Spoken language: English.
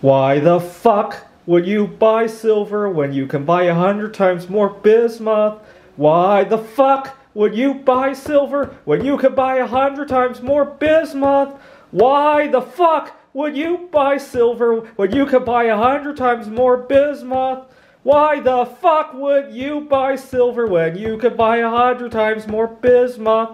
Why the fuck would you buy silver when you can buy a hundred times more bismuth? Why the fuck would you buy silver when you could buy a hundred times more bismuth? Why the fuck would you buy silver when you could buy a hundred times more bismuth? Why the fuck would you buy silver when you could buy a hundred times more bismuth?